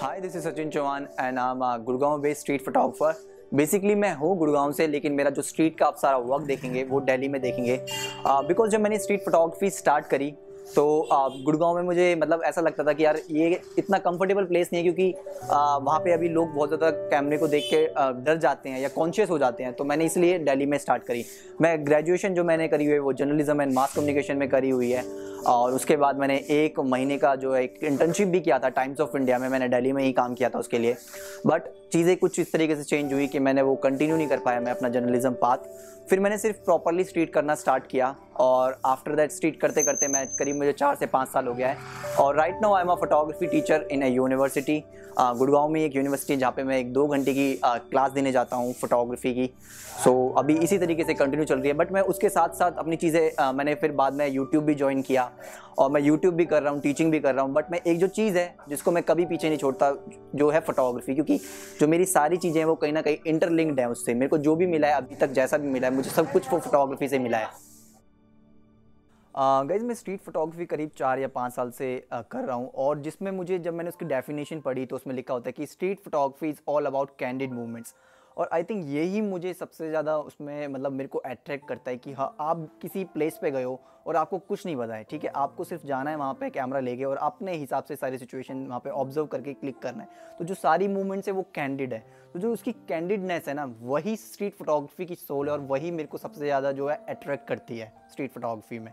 Hi this is Sachin Chauhan and am Gurgaon based street photographer basically मैं हूँ गुड़गांव से लेकिन मेरा जो स्ट्रीट का आप सारा वर्क देखेंगे वो दिल्ली में देखेंगे। बिकॉज़ uh, जब मैंने स्ट्रीट फोटोग्राफी स्टार्ट करी तो गुड़गांव में मुझे मतलब ऐसा लगता था कि यार ये इतना कंफर्टेबल प्लेस नहीं है क्योंकि वहाँ पे अभी लोग बहुत ज़्यादा कैमरे को देख के डर जाते हैं या कॉन्शियस हो जाते हैं। तो मैंने इसलिए दिल्ली में स्टार्ट करी। मैं ग्रेजुएशन जो मैंने करी हुई है, वो जर्नलिज्म एंड मास कम्युनिकेशन में करी हुई है। और उसके बाद मैंने एक महीने का जो है एक इंटर्नशिप भी किया था टाइम्स ऑफ़ इंडिया में मैंने दिल्ली में ही काम किया था उसके लिए। बट चीज़ें कुछ इस तरीके से चेंज हुई कि मैंने वो कंटिन्यू नहीं कर पाया, मैं अपना जर्नलिज्म पाथ फिर मैंने सिर्फ़ प्रॉपरली स्ट्रीट करना स्टार्ट किया और आफ्टर दैट स्ट्रीट करते करते मैं करीब मुझे चार से पाँच साल हो गया है। और right now I am a photography teacher in a university Gurgaon में एक यूनिवर्सिटी जहाँ पे मैं एक दो घंटे की क्लास देने जाता हूँ फोटोग्राफी की। सो so, अभी इसी तरीके से कंटिन्यू चल रही है बट मैं उसके साथ साथ अपनी चीज़ें मैंने फिर बाद में यूट्यूब भी ज्वाइन किया और मैं यूट्यूब भी कर रहा हूँ टीचिंग भी कर रहा हूँ बट मैं एक जो चीज़ है जिसको मैं कभी पीछे नहीं छोड़ता जो है फोटोग्राफी क्योंकि जो मेरी सारी चीज़ें हैं वो कहीं ना कहीं इंटरलिंक्ड है उससे। मेरे को जो भी मिला है अभी तक जैसा भी मिला है मुझे सब कुछ वो फोटोग्राफी से मिला है। गाइज़ uh, मैं स्ट्रीट फोटोग्राफी करीब चार या पाँच साल से uh, कर रहा हूँ और जिसमें मुझे जब मैंने उसकी डेफिनेशन पढ़ी तो उसमें लिखा होता है कि street photography is all about candid movements और आई थिंक यही मुझे सबसे ज़्यादा उसमें मतलब मेरे को अट्रैक्ट करता है कि हाँ आप किसी प्लेस पे गए हो और आपको कुछ नहीं पता है, ठीक है? आपको सिर्फ़ जाना है, वहाँ पे कैमरा लेके और अपने हिसाब से सारी सिचुएशन वहाँ पे ऑब्ज़र्व करके क्लिक करना है। तो जो सारी मूवमेंट्स है, वो कैंडिड है। तो जो उसकी कैंडिडनेस है ना, वही स्ट्रीट फोटोग्राफी की सोल है और वही मेरे को सबसे ज़्यादा जो है अट्रैक्ट करती है स्ट्रीट फोटोग्राफी में।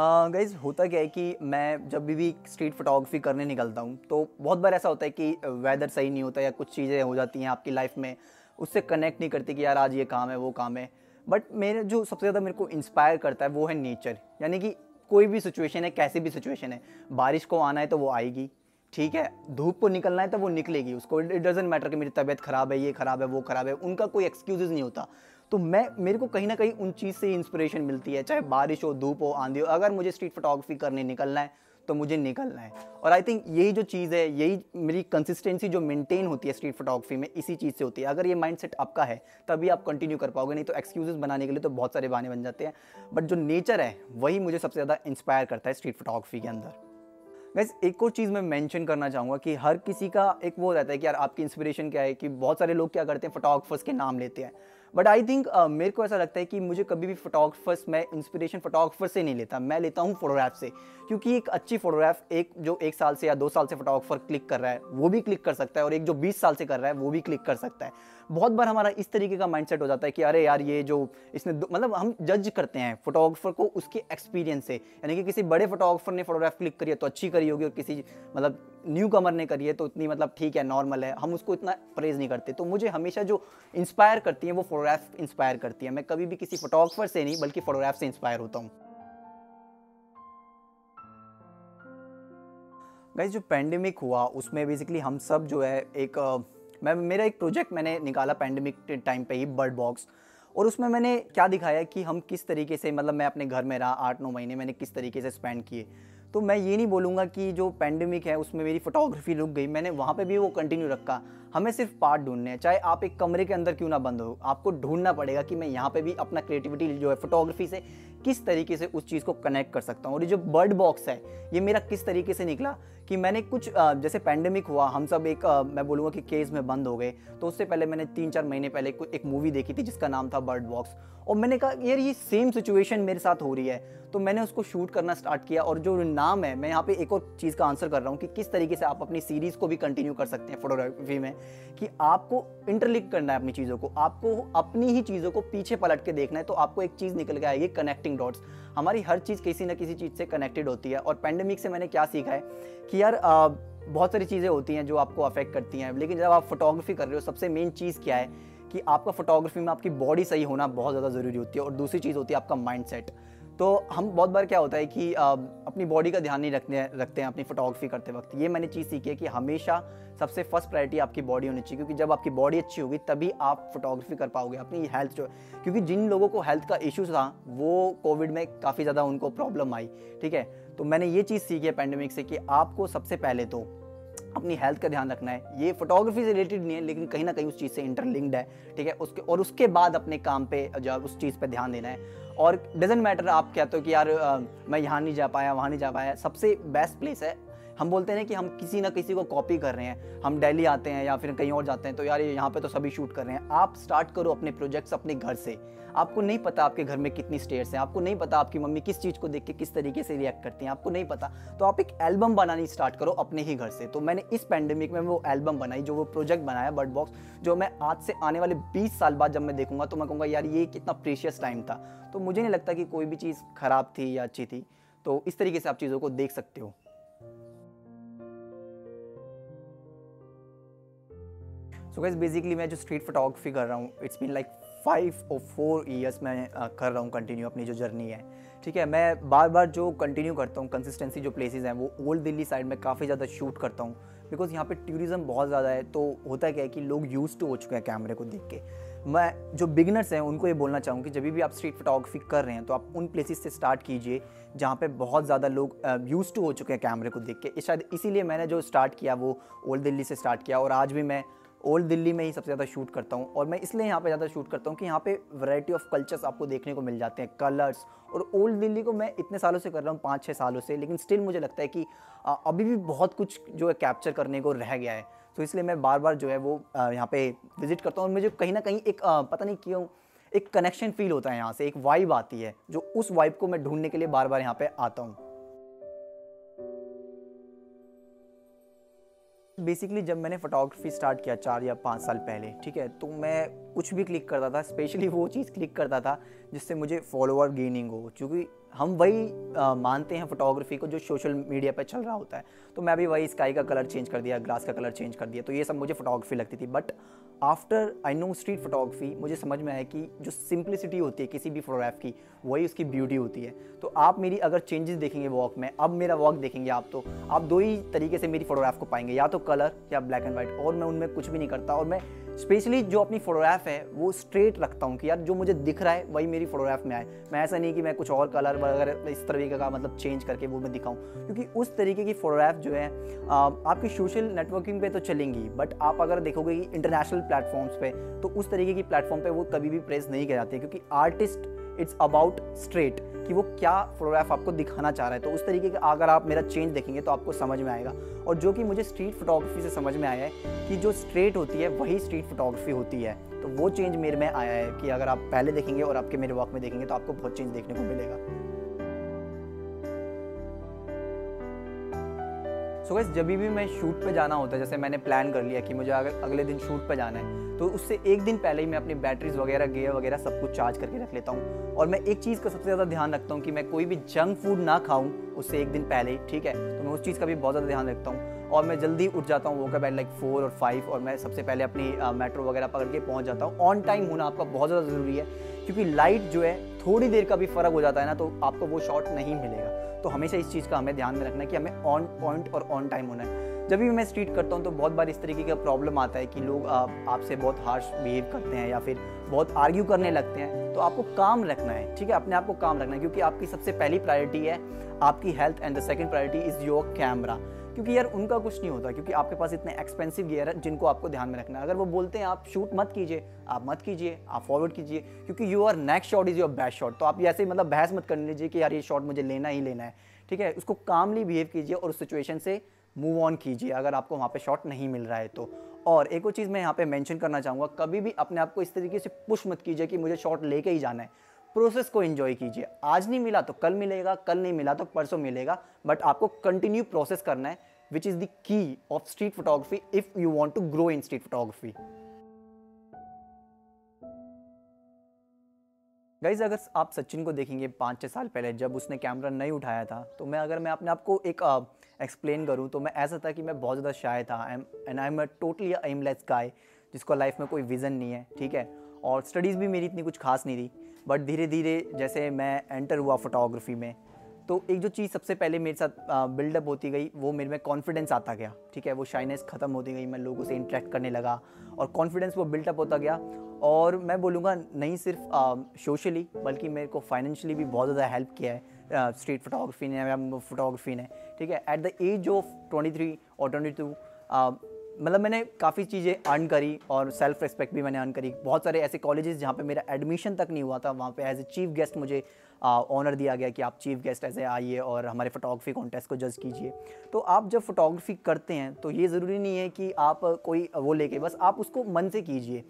गाइज़ होता क्या है कि मैं जब भी भी स्ट्रीट फोटोग्राफी करने निकलता हूँ तो बहुत बार ऐसा होता है कि वेदर सही नहीं होता या कुछ चीज़ें हो जाती हैं आपकी लाइफ में, उससे कनेक्ट नहीं करती कि यार आज ये काम है, वो काम है। बट मेरे, जो सबसे ज़्यादा मेरे को इंस्पायर करता है वो है नेचर यानी कि कोई भी सिचुएशन है, कैसी भी सिचुएशन है, बारिश को आना है तो वो आएगी, ठीक है? धूप को निकलना है तो वो निकलेगी, उसको इट डजेंट मैटर कि मेरी तबीयत ख़राब है, ये ख़राब है, वो ख़राब है, उनका कोई एक्सक्यूज़ नहीं होता। तो मैं, मेरे को कहीं ना कहीं उन चीज़ से इंस्पिरेशन मिलती है, चाहे बारिश हो, धूप हो, आंधी हो, अगर मुझे स्ट्रीट फोटोग्राफी करने निकलना है तो मुझे निकलना है। और आई थिंक यही जो चीज़ है, यही मेरी कंसिस्टेंसी जो मेंटेन होती है स्ट्रीट फोटोग्राफी में, इसी चीज़ से होती है। अगर ये माइंडसेट आपका है, तभी आप कंटिन्यू कर पाओगे, नहीं तो एक्सक्यूजेस बनाने के लिए तो बहुत सारे बहाने बन जाते हैं। बट जो नेचर है, वही मुझे सबसे ज़्यादा इंस्पायर करता है स्ट्रीट फोटोग्राफी के अंदर। वैसे एक और चीज़ मैं मेंशन करना चाहूँगा कि हर किसी का एक वो रहता है कि यार आपकी इंस्पिरेशन क्या है कि बहुत सारे लोग क्या करते हैं फोटोग्राफर्स के नाम लेते हैं। बट आई थिंक मेरे को ऐसा लगता है कि मुझे कभी भी फोटोग्राफर्स मैं इंस्पिरेशन फोटोग्राफर से नहीं लेता। मैं लेता हूँ फोटोग्राफ से। क्योंकि एक अच्छी फोटोग्राफ एक जो एक साल से या दो साल से फोटोग्राफर क्लिक कर रहा है, वो भी क्लिक कर सकता है और एक जो बीस साल से कर रहा है, वो भी क्लिक कर सकता है। बहुत बार हमारा इस तरीके का माइंडसेट हो जाता है कि अरे यार, ये जो इसने मतलब हम जज करते हैं फोटोग्राफर को उसके एक्सपीरियंस से। यानी कि किसी बड़े फोटोग्राफर ने फोटोग्राफ क्लिक करी है तो अच्छी करी होगी और किसी मतलब न्यू कमर ने करी है तो इतनी मतलब ठीक है नॉर्मल है। हम उसको इतना प्रेज नहीं करते। तो मुझे हमेशा जो इंस्पायर करती है वो फोटोग्राफ इंस्पायर करती है। मैं कभी भी किसी फोटोग्राफर से नहीं, बल्कि फोटोग्राफ से इंस्पायर होता हूँ। गाइस जो पेंडेमिक हुआ, उसमें बेसिकली हम सब जो है एक मैं, मेरा एक प्रोजेक्ट मैंने निकाला पैंडमिक टाइम पे ही बर्ड बॉक्स और उसमें मैंने क्या दिखाया कि हम किस तरीके से मतलब मैं अपने घर में रहा, आठ, नौ महीने मैंने किस तरीके से स्पेंड किए। तो मैं ये नहीं बोलूँगा कि जो पैंडमिक है, उसमें मेरी फोटोग्राफी रुक गई, मैंने वहाँ पे भी वो कंटिन्यू रखा। हमें सिर्फ़ पार्ट ढूँढने हैं, चाहे आप एक कमरे के अंदर क्यों ना बंद हो, आपको ढूंढना पड़ेगा कि मैं यहाँ पे भी अपना क्रिएटिविटी जो है फोटोग्राफी से किस तरीके से उस चीज़ को कनेक्ट कर सकता हूँ। और ये जो बर्ड बॉक्स है, ये मेरा किस तरीके से निकला कि मैंने कुछ जैसे पैंडेमिक हुआ, हम सब एक मैं बोलूँगा कि केस में बंद हो गए। तो उससे पहले मैंने तीन चार महीने पहले एक मूवी देखी थी जिसका नाम था बर्ड बॉक्स और मैंने कहा, यार, ये सेम सिचुएशन मेरे साथ हो रही है। तो मैंने उसको शूट करना स्टार्ट किया और जो नाम है, मैं यहाँ पे एक और चीज़ का आंसर कर रहा हूँ कि किस तरीके से आप अपनी सीरीज़ को भी कंटिन्यू कर सकते हैं फोटोग्राफी में, कि आपको इंटरलिक करना है अपनी चीज़ों को, आपको अपनी ही चीज़ों को पीछे पलट के देखना है तो आपको एक चीज़ निकल के आएगी कनेक्टिंग डॉट्स हमारी हर चीज़ किसी न किसी चीज़ से कनेक्टेड होती है और पैंडमिक से मैंने क्या सीखा है कि यार बहुत सारी चीज़ें होती हैं जो आपको अफेक्ट करती हैं, लेकिन जब आप फोटोग्राफी कर रहे हो, सबसे मेन चीज़ क्या है कि आपका फोटोग्राफी में आपकी बॉडी सही होना बहुत ज़्यादा ज़रूरी होती है और दूसरी चीज़ होती है आपका माइंड सेट तो हम बहुत बार क्या होता है कि अपनी बॉडी का ध्यान नहीं रखने, रखते हैं अपनी फोटोग्राफी करते वक्त। ये मैंने चीज़ सीखी है कि हमेशा सबसे फ़र्स्ट प्रायोरिटी आपकी बॉडी होनी चाहिए, क्योंकि जब आपकी बॉडी अच्छी होगी, तभी आप फोटोग्राफी कर पाओगे, अपनी हेल्थ जो क्योंकि जिन लोगों को हेल्थ का इशू था, वो कोविड में काफ़ी ज़्यादा उनको प्रॉब्लम आई, ठीक है? तो मैंने ये चीज़ सीखी है पैंडमिक से कि आपको सबसे पहले तो अपनी हेल्थ का ध्यान रखना है। ये फोटोग्राफी से रिलेटेड नहीं है, लेकिन कहीं ना कहीं उस चीज़ से इंटरलिंक्ड है, ठीक है? उसके, और उसके बाद अपने काम पे जो, उस चीज़ पे ध्यान देना है। और डजेंट मैटर आप कहते हो कि यार आ, मैं यहाँ नहीं जा पाया वहाँ नहीं जा पाया सबसे बेस्ट प्लेस है हम बोलते हैं कि हम किसी ना किसी को कॉपी कर रहे हैं। हम दिल्ली आते हैं या फिर कहीं और जाते हैं तो यार यहाँ पे तो सभी शूट कर रहे हैं। आप स्टार्ट करो अपने प्रोजेक्ट्स अपने घर से। आपको नहीं पता आपके घर में कितनी स्टेयर्स हैं, आपको नहीं पता आपकी मम्मी किस चीज़ को देख के किस तरीके से रिएक्ट करती हैं, आपको नहीं पता। तो आप एक एल्बम बनानी स्टार्ट करो अपने ही घर से। तो मैंने इस पैंडमिक में वो एल्बम बनाई, जो वो प्रोजेक्ट बनाया बर्ड बॉक्स जो मैं आज से आने वाले बीस साल बाद जब मैं देखूँगा तो मैं कहूँगा, यार, ये कितना प्रीशियस टाइम था। तो मुझे नहीं लगता कि कोई भी चीज़ ख़राब थी या अच्छी थी। तो इस तरीके से आप चीज़ों को देख सकते हो। सो गैस बेसिकली मैं जो स्ट्रीट फोटोग्राफी कर रहा हूँ इट्स बीन लाइक फाइव और फोर ईयर्स मैं uh, कर रहा हूँ कंटिन्यू अपनी जो जर्नी है। ठीक है मैं बार बार जो कंटिन्यू करता हूँ कंसिस्टेंसी जो प्लेसेस हैं वो ओल्ड दिल्ली साइड में काफ़ी ज़्यादा शूट करता हूँ। बिकॉज़ यहाँ पे टूरिज़्म बहुत ज़्यादा है तो होता क्या है कि लोग यूज़ टू हो चुके हैं कैमरे को देख के। मैं जो बिगनर्स हैं उनको ये बोलना चाहूँ कि जब भी आप स्ट्रीट फोटोग्राफी कर रहे हैं तो आप उन प्लेसेस से स्टार्ट कीजिए जहाँ पे बहुत ज़्यादा लोग यूज़ टू हो चुके हैं कैमरे को देख के। शायद इसीलिए मैंने जो स्टार्ट किया वो ओल्ड दिल्ली से स्टार्ट किया और आज भी मैं ओल्ड दिल्ली में ही सबसे ज़्यादा शूट करता हूँ और मैं इसलिए यहाँ पे ज़्यादा शूट करता हूँ कि यहाँ पे वैरायटी ऑफ़ कल्चर्स आपको देखने को मिल जाते हैं कलर्स और ओल्ड दिल्ली को मैं इतने सालों से कर रहा हूँ पाँच छः सालों से, लेकिन स्टिल मुझे लगता है कि अभी भी बहुत कुछ जो है कैप्चर करने को रह गया है। तो इसलिए मैं बार बार जो है वो यहाँ पे विज़िट करता हूँ और मुझे कहीं ना कहीं एक पता नहीं क्यों एक कनेक्शन फील होता है यहाँ से, एक वाइब आती है, जो उस वाइब को मैं ढूँढने के लिए बार बार यहाँ पर आता हूँ। बेसिकली जब मैंने फोटोग्राफी स्टार्ट किया चार या पाँच साल पहले, ठीक है तो मैं कुछ भी क्लिक करता था स्पेशली वो चीज़ क्लिक करता था जिससे मुझे फॉलोअर गेनिंग हो, क्योंकि हम वही आ, मानते हैं फोटोग्राफी को जो सोशल मीडिया पर चल रहा होता है। तो मैं भी वही स्काई का कलर चेंज कर दिया ग्लास का कलर चेंज कर दिया। तो ये सब मुझे फोटोग्राफी लगती थी। But after I know street photography मुझे समझ में आया कि जो सिंप्लिसिटी होती है किसी भी फोटोग्राफ की वही उसकी ब्यूटी होती है। तो आप मेरी अगर चेंजेस देखेंगे वॉक में अब मेरा वॉक देखेंगे आप तो आप दो ही तरीके से मेरी फोटोग्राफ को पाएँगे। या तो कलर या ब्लैक एंड वाइट और मैं उनमें कुछ भी नहीं करता और मैं स्पेशली जो अपनी फोटोग्राफ है, वो स्ट्रेट रखता हूँ कि यार जो मुझे दिख रहा है, वही मेरी फोटोग्राफ में आए। मैं ऐसा नहीं कि मैं कुछ और कलर वगैरह इस तरीके का मतलब चेंज करके वो मैं दिखाऊँ। क्योंकि उस तरीके की फोटोग्राफ जो है आपकी सोशल नेटवर्किंग पे तो चलेंगी बट आप अगर देखोगे कि इंटरनेशनल प्लेटफॉर्म्स पे तो उस तरीके की प्लेटफॉर्म पे वो कभी भी प्रेस नहीं किया जाती क्योंकि आर्टिस्ट इट्स अबाउट स्ट्रेट कि वो क्या फोटोग्राफ आपको दिखाना चाह रहा है। तो उस तरीके का अगर आप मेरा चेंज देखेंगे तो आपको समझ में आएगा। और जो कि मुझे स्ट्रीट फोटोग्राफी से समझ में आया है कि जो स्ट्रेट होती है, वही स्ट्रीट फोटोग्राफी होती है। तो वो चेंज मेरे में आया है कि अगर आप पहले देखेंगे और आपके मेरे वॉक में देखेंगे तो आपको बहुत चेंज देखने को मिलेगा। सो so जब भी मैं शूट पे जाना होता है, जैसे मैंने प्लान कर लिया कि मुझे अगर अगले दिन शूट पे जाना है तो उससे एक दिन पहले ही मैं अपनी बैटरीज वगैरह गेयर वगैरह सब कुछ चार्ज करके रख लेता हूँ। और मैं एक चीज़ का सबसे ज़्यादा ध्यान रखता हूँ कि मैं कोई भी जंक फ़ूड ना खाऊँ, उससे एक दिन पहले ही, ठीक है? तो मैं उस चीज़ का भी बहुत ज़्यादा ध्यान रखता हूँ। और मैं जल्दी उठ जाता हूँ वो का बैड लाइक फोर और फाइव और मैं सबसे पहले अपनी मेट्रो वगैरह पकड़ के पहुँच जाता हूँ। ऑन टाइम होना आपका बहुत ज़्यादा ज़रूरी है, क्योंकि लाइट जो है, थोड़ी देर का भी फ़र्क हो जाता है ना तो आपको वो शॉट नहीं मिलेगा। तो हमेशा इस चीज़ का हमें ध्यान में रखना है कि हमें ऑन पॉइंट और ऑन टाइम होना है। जब भी मैं स्ट्रीट करता हूँ तो बहुत बार इस तरीके का प्रॉब्लम आता है कि लोग आपसे बहुत हार्श बिहेव करते हैं या फिर बहुत आर्ग्यू करने लगते हैं। तो आपको काम रखना है, ठीक है? अपने आप को काम रखना है, क्योंकि आपकी सबसे पहली प्रायोरिटी है, आपकी health and the second priority is your camera क्योंकि यार उनका कुछ नहीं होता, क्योंकि आपके पास इतने एक्सपेंसिव गियर है जिनको आपको ध्यान में रखना है। अगर वो बोलते हैं, आप शूट मत कीजिए, आप मत कीजिए, आप फॉरवर्ड कीजिए, क्योंकि your next shot is your best shot तो आप ऐसे मतलब बहस मत कर लीजिए कि यार ये शॉट मुझे लेना ही लेना है। ठीक है? उसको कामली बिहेव कीजिए और उस सिचुएशन से मूव ऑन कीजिए, अगर आपको वहाँ पे शॉट नहीं मिल रहा है तो। और एक और चीज़ मैं यहाँ पे मेंशन करना चाहूँगा, कभी भी अपने आप को इस तरीके से पुश मत कीजिए कि मुझे शॉट लेके ही जाना है। प्रोसेस को एंजॉय कीजिए। आज नहीं मिला तो कल मिलेगा, कल नहीं मिला तो परसों मिलेगा बट आपको कंटिन्यू प्रोसेस करना है। Which is the key of street photography if you want to grow in street photography guys अगर आप सचिन को देखेंगे पाँच छः साल पहले जब उसने कैमरा नहीं उठाया था तो मैं अगर मैं अपने आप को एक एक्सप्लेन करूँ तो मैं ऐसा था कि मैं बहुत ज़्यादा शाय था. I am and I am a totally aimless guy जिसको लाइफ में कोई विज़न नहीं है, ठीक है? और स्टडीज़ भी मेरी इतनी कुछ खास नहीं थी बट धीरे धीरे जैसे मैं एंटर हुआ फोटोग्राफी में तो एक जो चीज़ सबसे पहले मेरे साथ बिल्डअप होती गई, वो मेरे में कॉन्फिडेंस आता गया, ठीक है? वो शाइनेस ख़त्म होती गई, मैं लोगों से इंटरेक्ट करने लगा और कॉन्फिडेंस वो बिल्टअप होता गया और मैं बोलूँगा नहीं सिर्फ़ सोशली बल्कि मेरे को फाइनेंशियली भी बहुत ज़्यादा हेल्प किया है स्ट्रीट फोटोग्राफी ने फोटोग्राफी ने, ठीक है? At the age of twenty three और ट्वेंटी टू मतलब मैंने काफ़ी चीज़ें अर्न करी और सेल्फ रिस्पेक्ट भी मैंने अर्न करी। बहुत सारे ऐसे कॉलेजेस जहाँ पे मेरा एडमिशन तक नहीं हुआ था, वहाँ पे एज ए चीफ गेस्ट मुझे ऑनर दिया गया कि आप चीफ गेस्ट ऐसे आइए और हमारे फोटोग्राफी कॉन्टेस्ट को जज कीजिए। तो आप जब फोटोग्राफी करते हैं तो ये ज़रूरी नहीं है कि आप कोई वो लेके, बस आप उसको मन से कीजिए।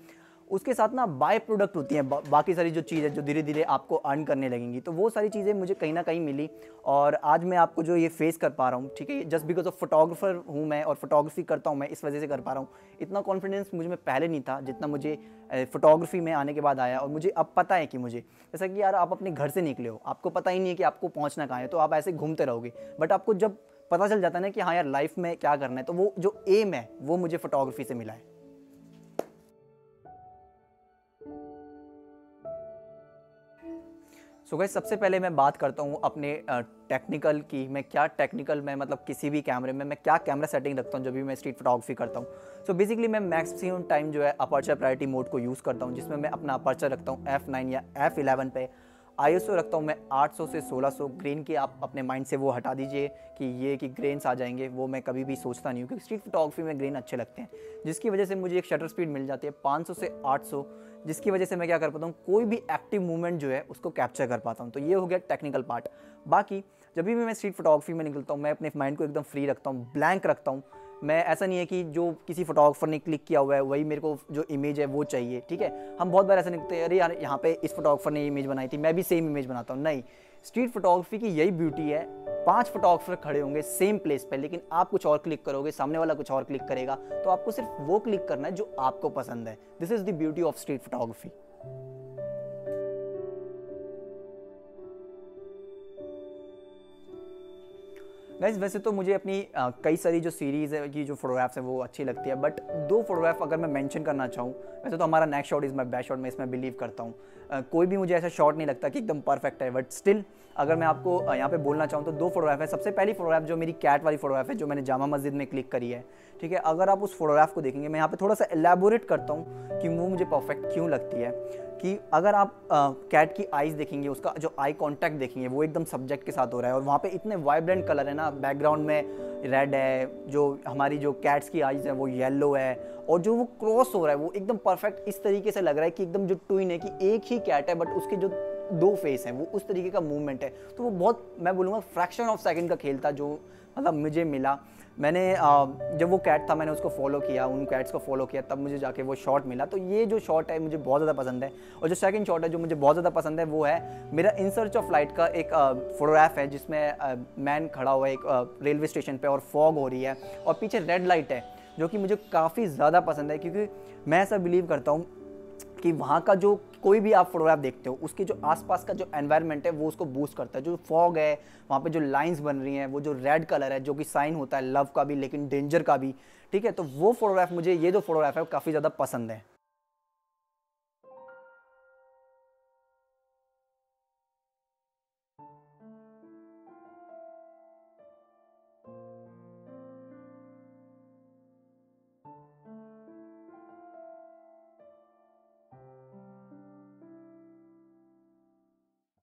उसके साथ ना बाय प्रोडक्ट होती हैं बा, बाकी सारी जो चीज़ है जो धीरे धीरे आपको अर्न करने लगेंगी। तो वो सारी चीज़ें मुझे कहीं ना कहीं मिली और आज मैं आपको जो ये फेस कर पा रहा हूँ ठीक है जस्ट बिकॉज़ ऑफ़ फोटोग्राफर हूँ मैं और फोटोग्राफी करता हूँ मैं इस वजह से कर पा रहा हूँ। इतना कॉन्फिडेंस मुझे में पहले नहीं था जितना मुझे फोटोग्राफी में आने के बाद आया और मुझे अब पता है कि मुझे जैसा कि यार आप अपने घर से निकले हो आपको पता ही नहीं है कि आपको पहुँचना कहाँ है तो आप ऐसे घूमते रहोगे। बट आपको जब पता चल जाता है ना कि हाँ यार लाइफ में क्या करना है तो वो जो एम है वो मुझे फोटोग्राफी से मिला है। सो गई सबसे पहले मैं बात करता हूँ अपने टेक्निकल की। मैं क्या टेक्निकल में मतलब किसी भी कैमरे में, मैं क्या कैमरा सेटिंग रखता हूँ जब भी मैं स्ट्रीट फोटोग्राफी करता हूँ। सो बेसिकली मैं मैक्सिमम टाइम जो है अपर्चर प्रायोरिटी मोड को यूज़ करता हूँ, जिसमें मैं अपना अपर्चर रखता हूँ एफ़ नाइन या एफ़ इलेवन पे। आई रखता हूँ मैं 800 से 1600 ग्रेन के आप अपने माइंड से वो हटा दीजिए कि ये कि ग्रेन्स आ जाएँगे, वो मैं कभी भी सोचता नहीं हूँ, क्योंकि स्ट्रीट फोटोग्राफी में ग्रेन अच्छे लगते हैं। जिसकी वजह से मुझे एक शटर स्पीड मिल जाती है 500 से 800 जिसकी वजह से मैं क्या कर पाता हूँ, कोई भी एक्टिव मूवमेंट जो है, उसको कैप्चर कर पाता हूँ। तो ये हो गया टेक्निकल पार्ट बाकी, जब भी मैं स्ट्रीट फोटोग्राफी में निकलता हूँ, मैं अपने माइंड को एकदम फ्री रखता हूँ ब्लैंक रखता हूँ, मैं ऐसा नहीं है कि जो किसी फोटोग्राफर ने क्लिक किया हुआ है, वही मेरे को जो इमेज है, वो चाहिए, ठीक है? हम बहुत बार ऐसा निकलते हैं, अरे यार, यहाँ पे इस फोटोग्राफर ने इमेज बनाई थी, मैं भी सेम इमेज बनाता हूँ। नहीं स्ट्रीट फोटोग्राफी की यही ब्यूटी है। पाँच फोटोग्राफर खड़े होंगे सेम प्लेस पे, लेकिन आप कुछ और क्लिक करोगे, सामने वाला कुछ और क्लिक करेगा तो आपको सिर्फ़ वो क्लिक करना है जो आपको पसंद है। This is the beauty of street photography guys वैसे तो मुझे अपनी आ, कई सारी जो सीरीज़ है की जो फोटोग्राफ्स हैं वो अच्छी लगती है बट दो फोटोग्राफ अगर मैं मेंशन करना चाहूँ वैसे तो हमारा next shot is my best shot मैं इसमें बिलीव करता हूँ। कोई भी मुझे ऐसा शॉट नहीं लगता कि एकदम परफेक्ट है बट स्टिल अगर मैं आपको यहाँ पे बोलना चाहूँ तो दो फोटोग्राफ है। सबसे पहली फोटोग्राफ जो मेरी कैट वाली फोटोग्राफ है जो मैंने जामा मस्जिद में क्लिक करी है ठीक है? अगर आप उस फोटोग्राफ को देखेंगे, मैं यहाँ पे थोड़ा सा एलेबोरेट करता हूँ कि वो मुझे परफेक्ट क्यों लगती है। कि अगर आप कैट की आइज़ देखेंगे, उसका जो आई कांटेक्ट देखेंगे, वो एकदम सब्जेक्ट के साथ हो रहा है और वहाँ पे इतने वाइब्रेंट कलर है ना बैकग्राउंड में रेड है, जो हमारी जो कैट्स की आइज़ है, वो येलो है और जो वो क्रॉस हो रहा है, वो एकदम परफेक्ट इस तरीके से लग रहा है कि एकदम जो ट्विन है कि एक ही कैट है बट उसके जो दो फेस हैं, वो उस तरीके का मूवमेंट है। तो वो बहुत, मैं बोलूँगा फ्रैक्शन ऑफ़ सेकेंड का खेल था जो मतलब मुझे मिला। मैंने जब वो कैट था, मैंने उसको फॉलो किया, उन कैट्स को फॉलो किया, तब मुझे जाके वो शॉट मिला। तो ये जो शॉट है, मुझे बहुत ज़्यादा पसंद है। और जो सेकंड शॉट है, जो मुझे बहुत ज़्यादा पसंद है, वो है मेरा इन सर्च ऑफ़ लाइट का एक फोटोग्राफ है, जिसमें मैन खड़ा हुआ है एक रेलवे स्टेशन पर और फॉग हो रही है। और पीछे रेड लाइट है, जो कि मुझे काफ़ी ज़्यादा पसंद है, क्योंकि मैं ऐसा बिलीव करता हूँ कि वहाँ का जो कोई भी आप फोटोग्राफ देखते हो, उसके जो आसपास का जो एनवायरनमेंट है, वो उसको बूस्ट करता है। जो फॉग है, वहाँ पे जो लाइंस बन रही हैं, वो जो रेड कलर है, जो कि साइन होता है लव का भी, लेकिन डेंजर का भी, ठीक है? तो वो फोटोग्राफ मुझे, ये जो फोटोग्राफ है काफ़ी ज़्यादा पसंद है।